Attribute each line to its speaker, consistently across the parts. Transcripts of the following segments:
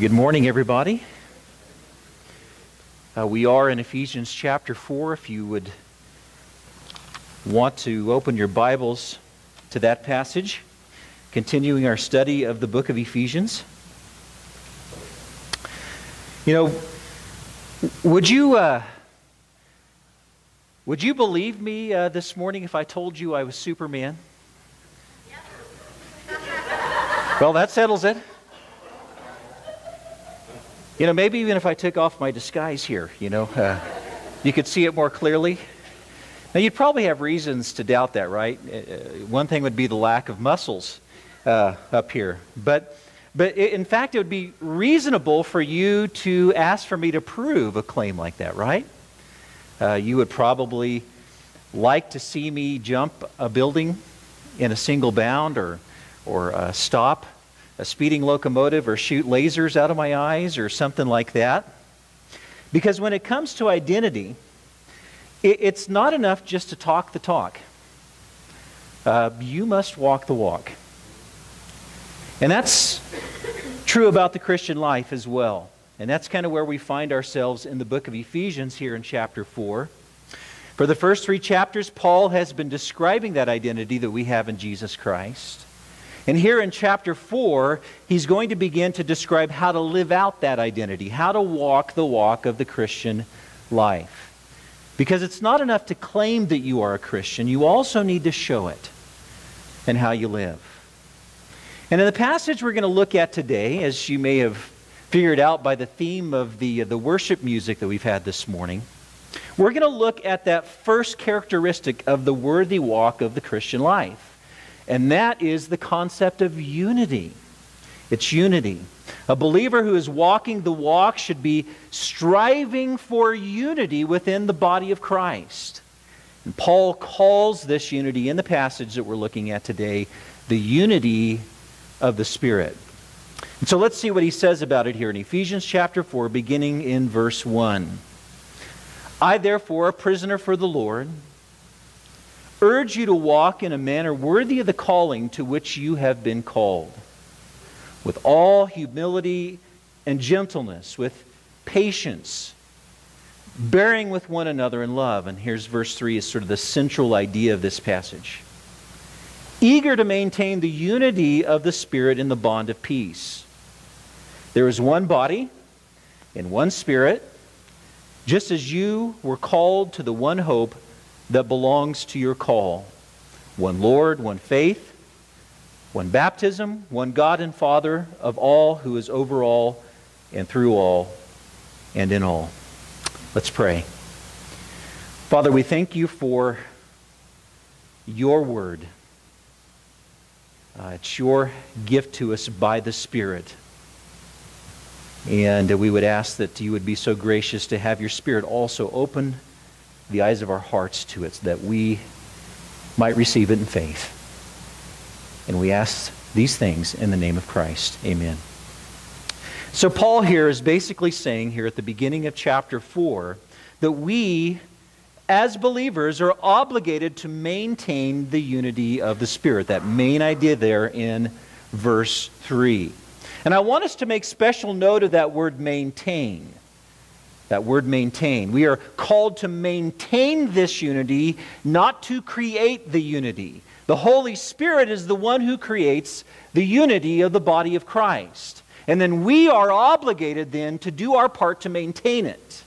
Speaker 1: Good morning, everybody. Uh, we are in Ephesians chapter 4. If you would want to open your Bibles to that passage, continuing our study of the book of Ephesians. You know, would you, uh, would you believe me uh, this morning if I told you I was Superman? Well, that settles it. You know, maybe even if I took off my disguise here, you know, uh, you could see it more clearly. Now, you'd probably have reasons to doubt that, right? Uh, uh one thing would be the lack of muscles uh, up here. But, but it, in fact, it would be reasonable for you to ask for me to prove a claim like that, right? Uh, you would probably like to see me jump a building in a single bound or, or stop a speeding locomotive or shoot lasers out of my eyes or something like that. Because when it comes to identity, it, it's not enough just to talk the talk. Uh, you must walk the walk. And that's true about the Christian life as well. And that's kind of where we find ourselves in the book of Ephesians here in chapter 4. For the first three chapters, Paul has been describing that identity that we have in Jesus Christ. And here in chapter 4, he's going to begin to describe how to live out that identity, how to walk the walk of the Christian life. Because it's not enough to claim that you are a Christian, you also need to show it and how you live. And in the passage we're going to look at today, as you may have figured out by the theme of the, uh, the worship music that we've had this morning, we're going to look at that first characteristic of the worthy walk of the Christian life. And that is the concept of unity. It's unity. A believer who is walking the walk should be striving for unity within the body of Christ. And Paul calls this unity in the passage that we're looking at today the unity of the Spirit. And so let's see what he says about it here in Ephesians chapter 4, beginning in verse 1. I, therefore, a prisoner for the Lord, urge you to walk in a manner worthy of the calling to which you have been called, with all humility and gentleness, with patience, bearing with one another in love. And here's verse 3 is sort of the central idea of this passage. Eager to maintain the unity of the Spirit in the bond of peace. There is one body and one Spirit, just as you were called to the one hope that belongs to your call one Lord, one faith, one baptism, one God and Father of all, who is over all and through all and in all. Let's pray. Father, we thank you for your word. Uh, it's your gift to us by the Spirit. And we would ask that you would be so gracious to have your Spirit also open the eyes of our hearts to it so that we might receive it in faith. And we ask these things in the name of Christ. Amen. So, Paul here is basically saying here at the beginning of chapter 4 that we, as believers, are obligated to maintain the unity of the Spirit. That main idea there in verse 3. And I want us to make special note of that word maintain. That word maintain. We are called to maintain this unity, not to create the unity. The Holy Spirit is the one who creates the unity of the body of Christ. And then we are obligated then to do our part to maintain it.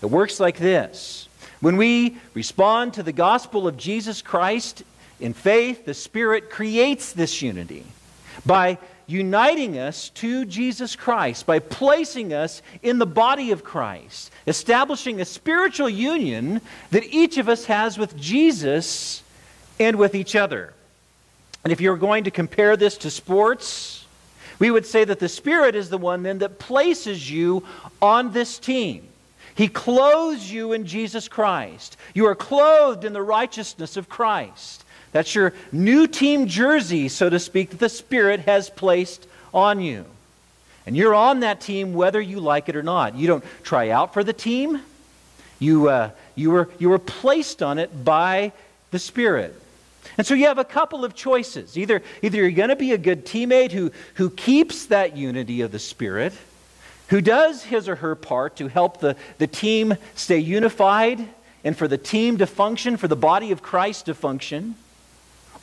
Speaker 1: It works like this. When we respond to the gospel of Jesus Christ in faith, the Spirit creates this unity by uniting us to Jesus Christ, by placing us in the body of Christ, establishing a spiritual union that each of us has with Jesus and with each other. And if you're going to compare this to sports, we would say that the Spirit is the one then that places you on this team. He clothes you in Jesus Christ. You are clothed in the righteousness of Christ. That's your new team jersey, so to speak, that the Spirit has placed on you. And you're on that team whether you like it or not. You don't try out for the team, you, uh, you, were, you were placed on it by the Spirit. And so you have a couple of choices. Either, either you're going to be a good teammate who, who keeps that unity of the Spirit, who does his or her part to help the, the team stay unified and for the team to function, for the body of Christ to function.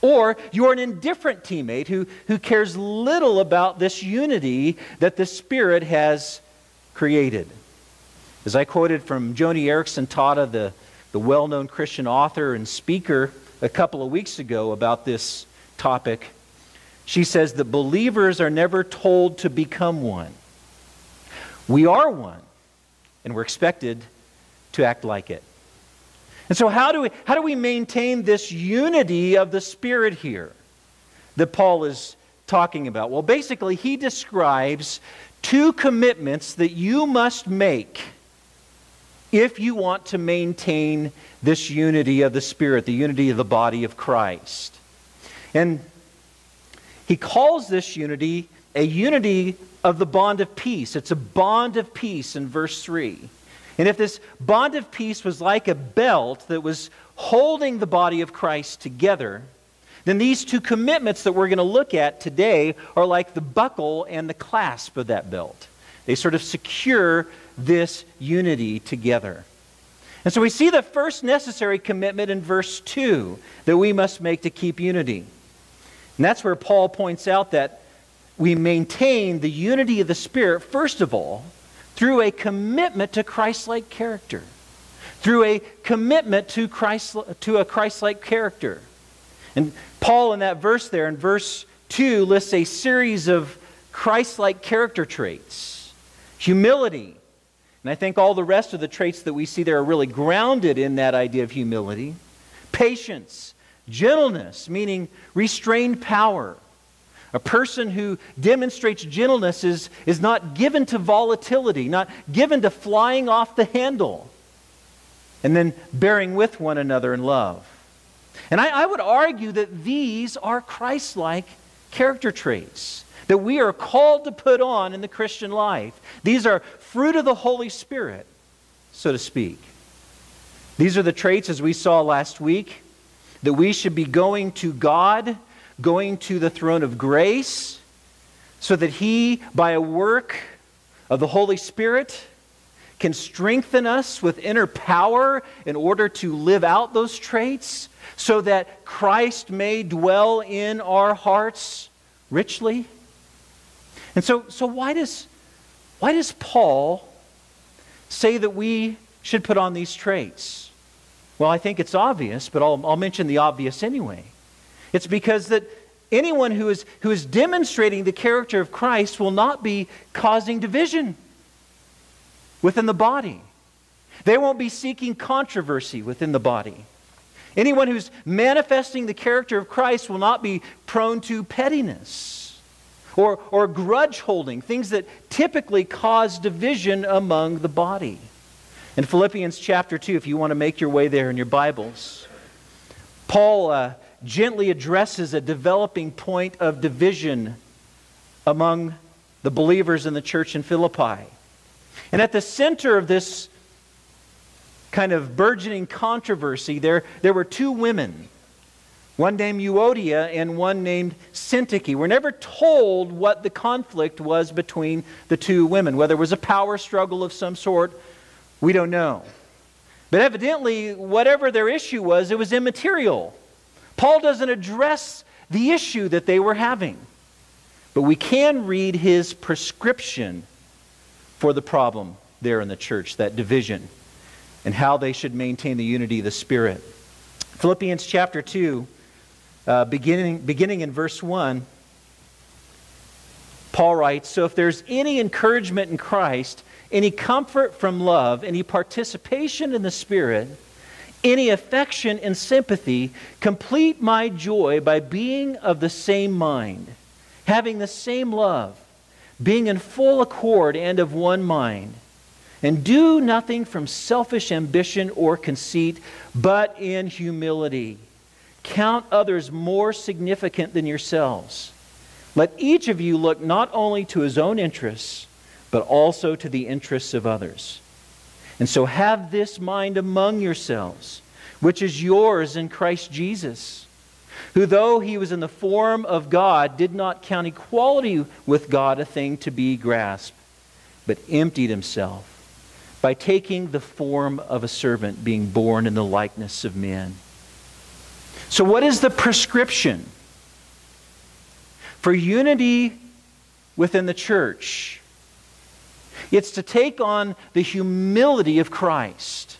Speaker 1: Or you're an indifferent teammate who, who cares little about this unity that the Spirit has created. As I quoted from Joni Eareckson Tada, the, the well known Christian author and speaker, a couple of weeks ago about this topic, she says that believers are never told to become one. We are one, and we're expected to act like it. And so, how do we, how do we maintain this unity of the Spirit here that Paul is talking about? Well, basically, he describes two commitments that you must make if you want to maintain this unity of the Spirit, the unity of the body of Christ. And he calls this unity a unity of the bond of peace. It's a bond of peace in verse 3. And if this bond of peace was like a belt that was holding the body of Christ together, then these two commitments that we're going to look at today are like the buckle and the clasp of that belt. They sort of secure this unity together. And so we see the first necessary commitment in verse 2 that we must make to keep unity. And that's where Paul points out that we maintain the unity of the Spirit, first of all, through a commitment to Christ like character. Through a commitment to, to a Christ like character. And Paul, in that verse there, in verse 2, lists a series of Christ like character traits humility. And I think all the rest of the traits that we see there are really grounded in that idea of humility. Patience, gentleness, meaning restrained power, a person who demonstrates gentleness is, is not given to volatility, not given to flying off the handle, and then bearing with one another in love. And I, I would argue that these are Christ like character traits that we are called to put on in the Christian life. These are fruit of the Holy Spirit, so to speak. These are the traits, as we saw last week, that we should be going to God going to the throne of grace so that He, by a work of the Holy Spirit, can strengthen us with inner power in order to live out those traits so that Christ may dwell in our hearts richly. And so, so why, does, why does Paul say that we should put on these traits? Well, I think it's obvious, but I'll, I'll mention the obvious anyway. It's because that anyone who is, who is demonstrating the character of Christ will not be causing division within the body. They won't be seeking controversy within the body. Anyone who's manifesting the character of Christ will not be prone to pettiness or, or grudge holding, things that typically cause division among the body. In Philippians chapter 2, if you want to make your way there in your Bibles, Paul uh, gently addresses a developing point of division among the believers in the church in Philippi. And at the center of this kind of burgeoning controversy, there, there were two women, one named Euodia and one named Syntyche. We're never told what the conflict was between the two women, whether it was a power struggle of some sort, we don't know. But evidently, whatever their issue was, it was immaterial. Paul doesn't address the issue that they were having. But we can read his prescription for the problem there in the church, that division, and how they should maintain the unity of the Spirit. Philippians chapter 2, uh, beginning, beginning in verse 1, Paul writes So if there's any encouragement in Christ, any comfort from love, any participation in the Spirit, any affection and sympathy, complete my joy by being of the same mind, having the same love, being in full accord and of one mind. And do nothing from selfish ambition or conceit, but in humility. Count others more significant than yourselves. Let each of you look not only to his own interests, but also to the interests of others. And so have this mind among yourselves, which is yours in Christ Jesus, who, though he was in the form of God, did not count equality with God a thing to be grasped, but emptied himself by taking the form of a servant, being born in the likeness of men. So, what is the prescription for unity within the church? It's to take on the humility of Christ.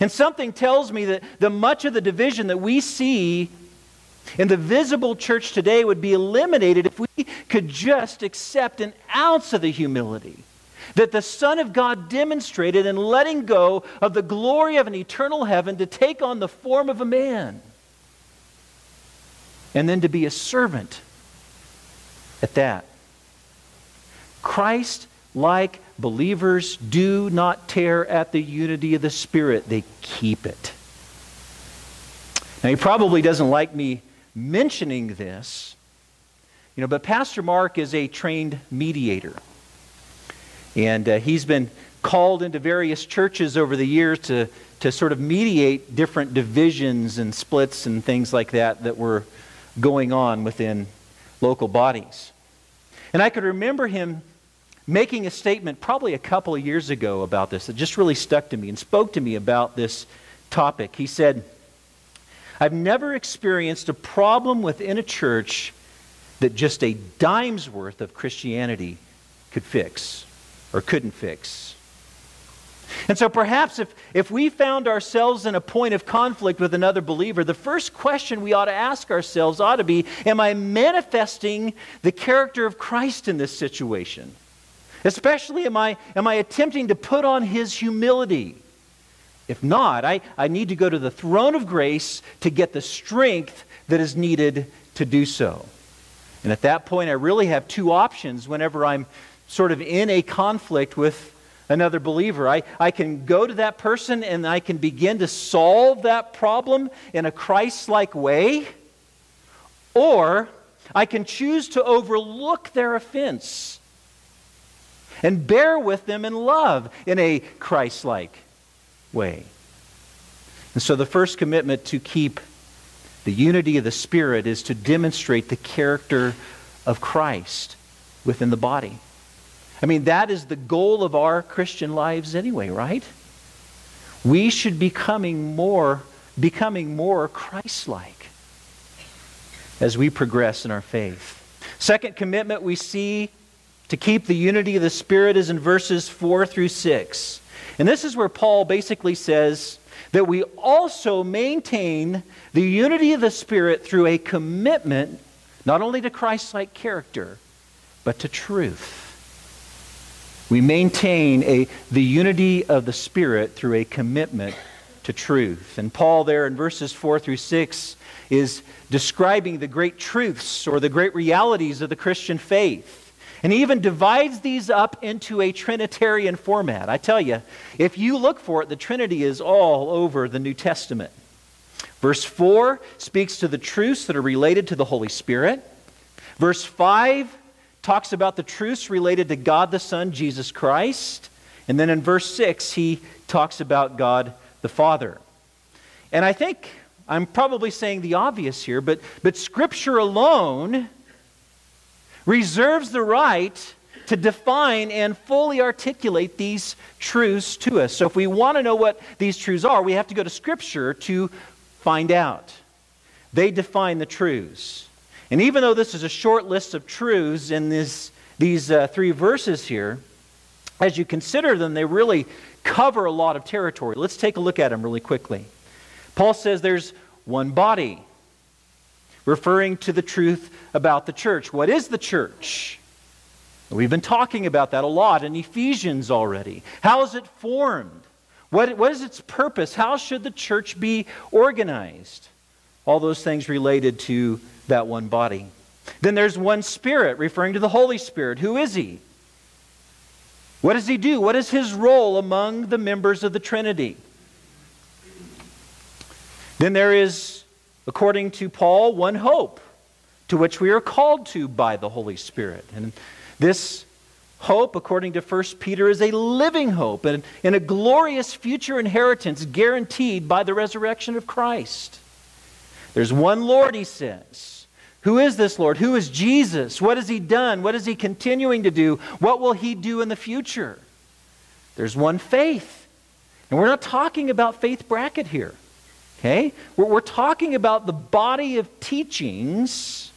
Speaker 1: And something tells me that the much of the division that we see in the visible church today would be eliminated if we could just accept an ounce of the humility that the Son of God demonstrated in letting go of the glory of an eternal heaven to take on the form of a man and then to be a servant at that. Christ like believers do not tear at the unity of the Spirit, they keep it. Now, he probably doesn't like me mentioning this, you know, but Pastor Mark is a trained mediator. And uh, he's been called into various churches over the years to, to sort of mediate different divisions and splits and things like that that were going on within local bodies. And I could remember him making a statement probably a couple of years ago about this that just really stuck to me and spoke to me about this topic. He said, I've never experienced a problem within a church that just a dime's worth of Christianity could fix or couldn't fix. And so perhaps if, if we found ourselves in a point of conflict with another believer, the first question we ought to ask ourselves ought to be Am I manifesting the character of Christ in this situation? Especially, am I, am I attempting to put on his humility? If not, I, I need to go to the throne of grace to get the strength that is needed to do so. And at that point, I really have two options whenever I'm sort of in a conflict with another believer. I, I can go to that person and I can begin to solve that problem in a Christ like way, or I can choose to overlook their offense and bear with them in love in a Christ like way. And so the first commitment to keep the unity of the Spirit is to demonstrate the character of Christ within the body. I mean, that is the goal of our Christian lives anyway, right? We should be becoming more, becoming more Christ-like as we progress in our faith. Second commitment we see to keep the unity of the Spirit is in verses 4 through 6. And this is where Paul basically says that we also maintain the unity of the Spirit through a commitment not only to Christ like character, but to truth. We maintain a, the unity of the Spirit through a commitment to truth. And Paul, there in verses 4 through 6, is describing the great truths or the great realities of the Christian faith. And he even divides these up into a Trinitarian format. I tell you, if you look for it, the Trinity is all over the New Testament. Verse 4 speaks to the truths that are related to the Holy Spirit. Verse 5 talks about the truths related to God the Son, Jesus Christ. And then in verse 6, he talks about God the Father. And I think I'm probably saying the obvious here, but, but Scripture alone reserves the right to define and fully articulate these truths to us. So if we want to know what these truths are, we have to go to Scripture to find out. They define the truths. And even though this is a short list of truths in this, these uh, three verses here, as you consider them, they really cover a lot of territory. Let's take a look at them really quickly. Paul says there's one body, referring to the truth about the church. What is the church? We've been talking about that a lot in Ephesians already. How is it formed? What, what is its purpose? How should the church be organized? All those things related to that one body. Then there's one Spirit, referring to the Holy Spirit. Who is He? What does He do? What is His role among the members of the Trinity? Then there is, according to Paul, one hope to which we are called to by the Holy Spirit. And this hope, according to 1 Peter, is a living hope and, and a glorious future inheritance guaranteed by the resurrection of Christ. There's one Lord, he says Who is this Lord? Who is Jesus? What has he done? What is he continuing to do? What will he do in the future? There's one faith. And we're not talking about faith bracket here. Okay? We're, we're talking about the body of teachings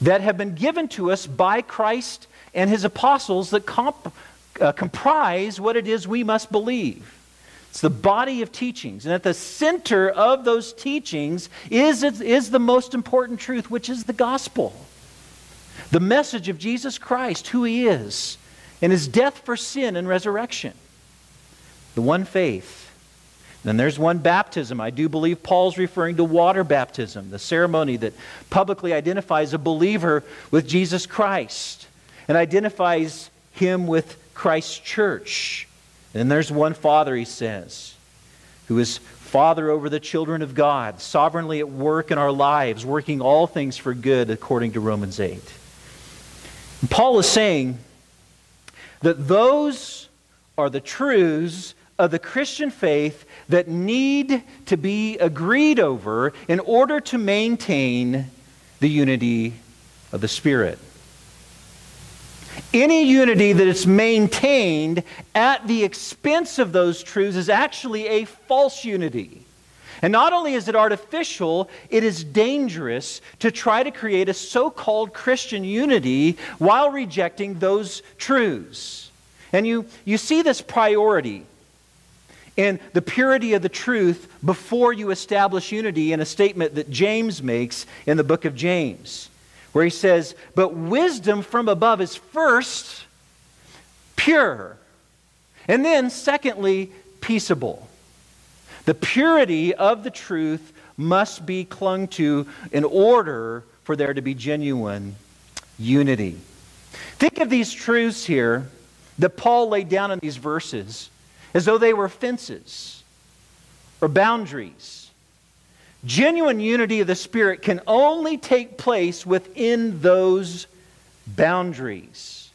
Speaker 1: that have been given to us by Christ and his apostles that comp, uh, comprise what it is we must believe. It's the body of teachings. And at the center of those teachings is, is the most important truth, which is the gospel. The message of Jesus Christ, who he is, and his death for sin and resurrection. The one faith. Then there's one baptism. I do believe Paul's referring to water baptism, the ceremony that publicly identifies a believer with Jesus Christ and identifies him with Christ's church. And there's one Father, he says, who is Father over the children of God, sovereignly at work in our lives, working all things for good, according to Romans 8. And Paul is saying that those are the truths of the Christian faith that need to be agreed over in order to maintain the unity of the Spirit. Any unity that is maintained at the expense of those truths is actually a false unity. And not only is it artificial, it is dangerous to try to create a so called Christian unity while rejecting those truths. And you, you see this priority in the purity of the truth before you establish unity in a statement that James makes in the book of James where he says, But wisdom from above is first pure, and then, secondly, peaceable. The purity of the truth must be clung to in order for there to be genuine unity. Think of these truths here that Paul laid down in these verses as though they were fences or boundaries Genuine unity of the Spirit can only take place within those boundaries,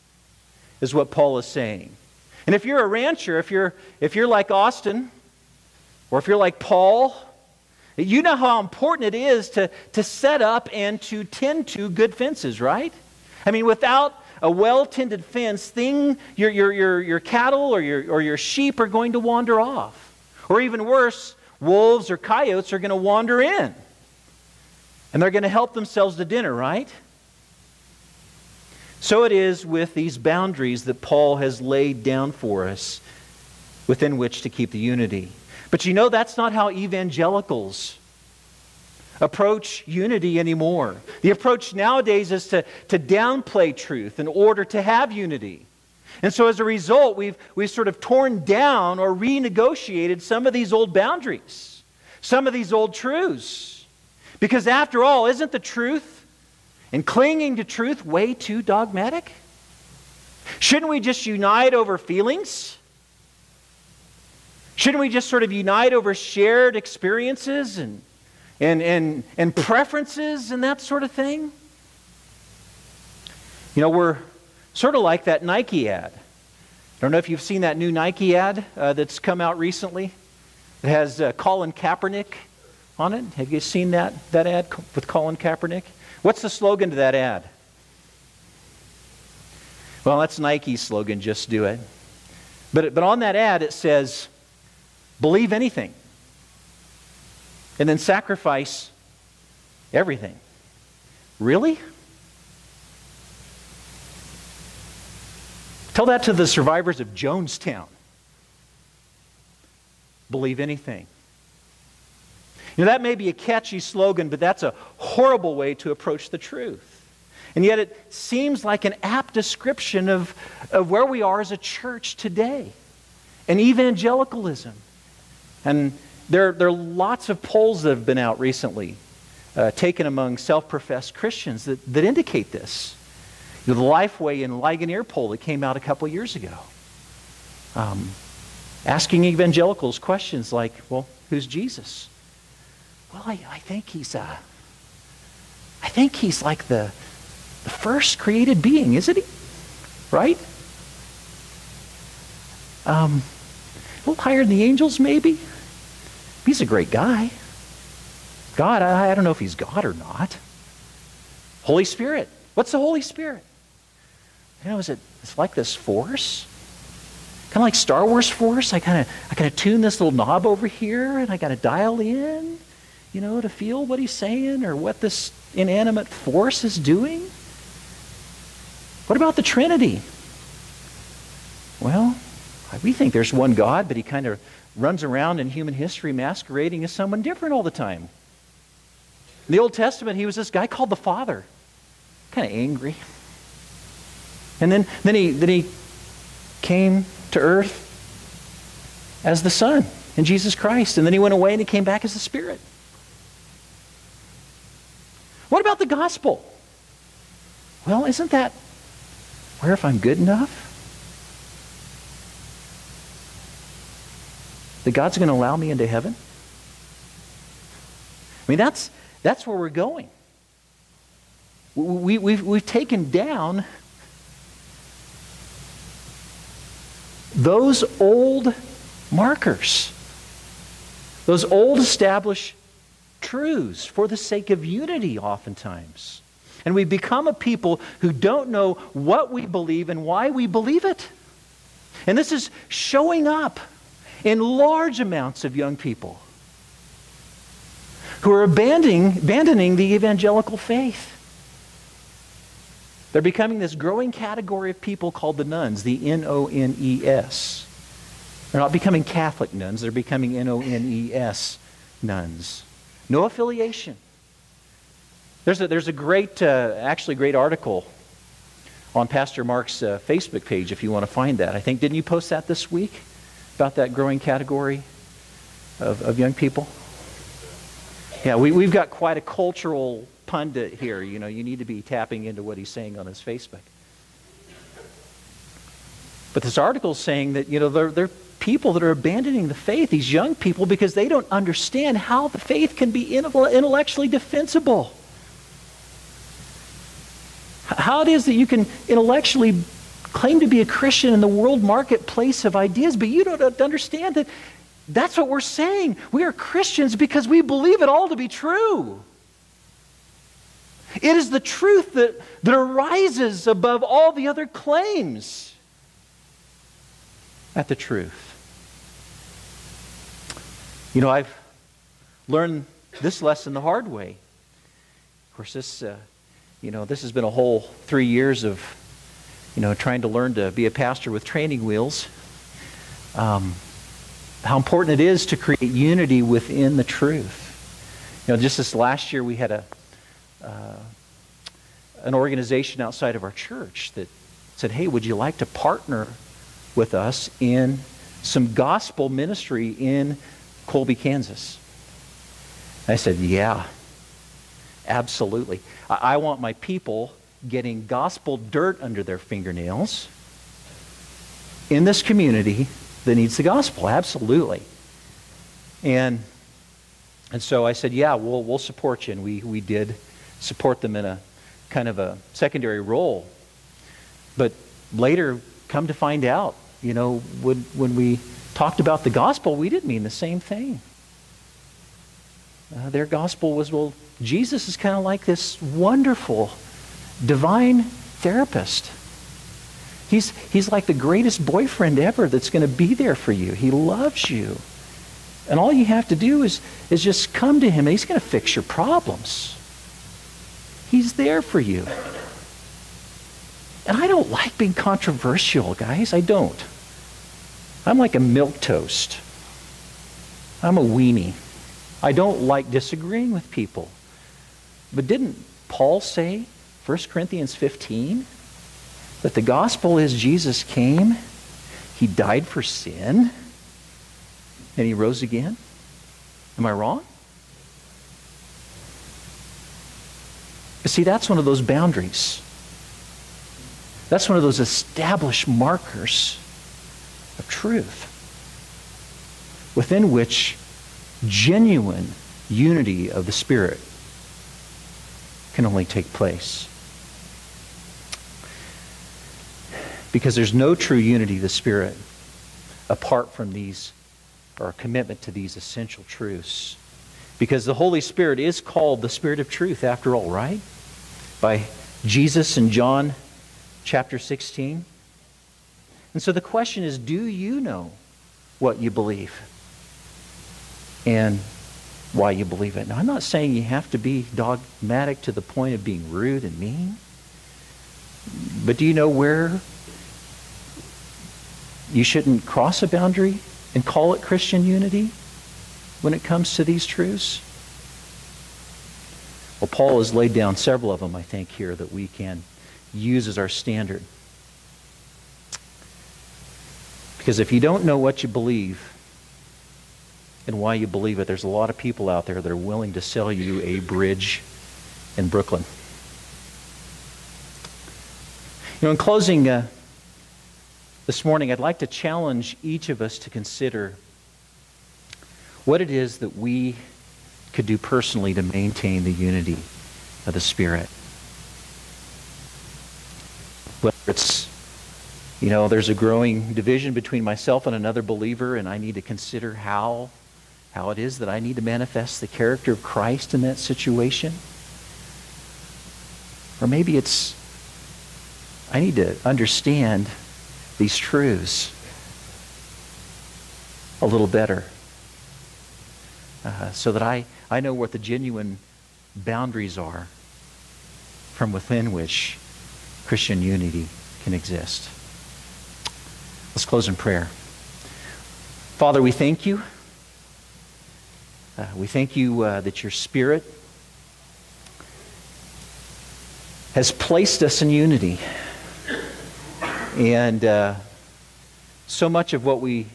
Speaker 1: is what Paul is saying. And if you're a rancher, if you're, if you're like Austin, or if you're like Paul, you know how important it is to, to set up and to tend to good fences, right? I mean, without a well tended fence, thing, your, your, your, your cattle or your, or your sheep are going to wander off. Or even worse, wolves or coyotes are going to wander in. And they're going to help themselves to dinner, right? So it is with these boundaries that Paul has laid down for us within which to keep the unity. But you know, that's not how evangelicals approach unity anymore. The approach nowadays is to, to downplay truth in order to have unity. And so as a result, we've, we've sort of torn down or renegotiated some of these old boundaries, some of these old truths. Because after all, isn't the truth and clinging to truth way too dogmatic? Shouldn't we just unite over feelings? Shouldn't we just sort of unite over shared experiences and, and, and, and preferences and that sort of thing? You know, we're, Sort of like that Nike ad. I don't know if you've seen that new Nike ad uh, that's come out recently. It has uh, Colin Kaepernick on it. Have you seen that, that ad with Colin Kaepernick? What's the slogan to that ad? Well, that's Nike's slogan, just do it. But, but on that ad, it says, believe anything, and then sacrifice everything. Really? Tell that to the survivors of Jonestown. Believe anything. You know, that may be a catchy slogan, but that's a horrible way to approach the truth. And yet it seems like an apt description of, of where we are as a church today and evangelicalism. And there, there are lots of polls that have been out recently, uh, taken among self professed Christians, that, that indicate this the Lifeway and Ligonier poll that came out a couple years ago. Um, asking evangelicals questions like, well, who's Jesus? Well, I, I think he's uh, I think he's like the, the first created being, isn't he? Right? Um, a little higher than the angels, maybe. He's a great guy. God, I, I don't know if he's God or not. Holy Spirit. What's the Holy Spirit? You know, is it it's like this force? Kind of like Star Wars force. I kind of I kind of tune this little knob over here and I got to dial in, you know, to feel what he's saying or what this inanimate force is doing. What about the Trinity? Well, we think there's one God, but he kind of runs around in human history masquerading as someone different all the time. In the Old Testament, he was this guy called the Father, kind of angry. And then, then, he, then he came to earth as the Son in Jesus Christ. And then he went away and he came back as the Spirit. What about the gospel? Well, isn't that where if I'm good enough? That God's going to allow me into heaven? I mean, that's, that's where we're going. We, we've, we've taken down those old markers, those old established truths for the sake of unity, oftentimes. And we become a people who don't know what we believe and why we believe it. And this is showing up in large amounts of young people who are abandoning, abandoning the evangelical faith. They're becoming this growing category of people called the nones, the N O N E S. They're not becoming Catholic nuns, they're becoming N O N E S nones. No affiliation. There's a, there's a great, uh, actually, great article on Pastor Mark's uh, Facebook page if you want to find that. I think, didn't you post that this week about that growing category of, of young people? Yeah, we, we've got quite a cultural pundit here. You know, you need to be tapping into what he's saying on his Facebook. But this article is saying that, you know, they're, they're people that are abandoning the faith, these young people, because they don't understand how the faith can be intellectually defensible. How it is that you can intellectually claim to be a Christian in the world marketplace of ideas, but you don't understand that that's what we're saying. We are Christians because we believe it all to be true. It is the truth that, that arises above all the other claims at the truth. You know, I've learned this lesson the hard way. Of course, this, uh, you know, this has been a whole three years of, you know, trying to learn to be a pastor with training wheels. Um, how important it is to create unity within the truth. You know, just this last year we had a uh, an organization outside of our church that said, "Hey, would you like to partner with us in some gospel ministry in Colby, Kansas?" I said, "Yeah, absolutely. I, I want my people getting gospel dirt under their fingernails." in this community that needs the gospel. Absolutely. And, and so I said, yeah, we'll, we'll support you. And we, we did support them in a kind of a secondary role. But later, come to find out, you know, when, when we talked about the gospel, we didn't mean the same thing. Uh, their gospel was, well, Jesus is kind of like this wonderful, divine therapist He's, he's like the greatest boyfriend ever that's going to be there for you. He loves you. And all you have to do is, is just come to him and he's going to fix your problems. He's there for you. And I don't like being controversial, guys. I don't. I'm like a milk toast. I'm a weenie. I don't like disagreeing with people. But didn't Paul say, 1 Corinthians 15, that the gospel is Jesus came, he died for sin, and he rose again? Am I wrong? But see, that's one of those boundaries. That's one of those established markers of truth within which genuine unity of the Spirit can only take place. Because there's no true unity of the Spirit apart from these, or commitment to these essential truths. Because the Holy Spirit is called the Spirit of truth, after all, right? by Jesus in John chapter 16. And so the question is do you know what you believe and why you believe it? Now, I'm not saying you have to be dogmatic to the point of being rude and mean, but do you know where you shouldn't cross a boundary and call it Christian unity when it comes to these truths? Well, Paul has laid down several of them, I think, here that we can use as our standard. Because if you don't know what you believe and why you believe it, there's a lot of people out there that are willing to sell you a bridge in Brooklyn. You know, in closing uh, this morning, I'd like to challenge each of us to consider what it is that we could do personally to maintain the unity of the Spirit. Whether it's, you know, there's a growing division between myself and another believer, and I need to consider how, how it is that I need to manifest the character of Christ in that situation. Or maybe it's, I need to understand these truths a little better uh, so that I, I know what the genuine boundaries are from within which Christian unity can exist. Let's close in prayer. Father, we thank you. Uh, we thank you uh, that your Spirit has placed us in unity. And uh, so much of what we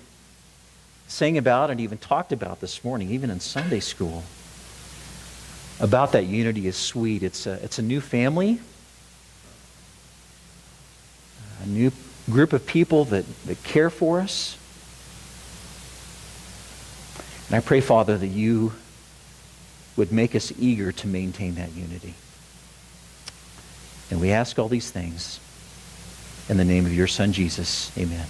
Speaker 1: sang about and even talked about this morning, even in Sunday school, about that unity is sweet. It's a, it's a new family, a new group of people that, that care for us. And I pray, Father, that you would make us eager to maintain that unity. And we ask all these things in the name of your Son, Jesus. Amen.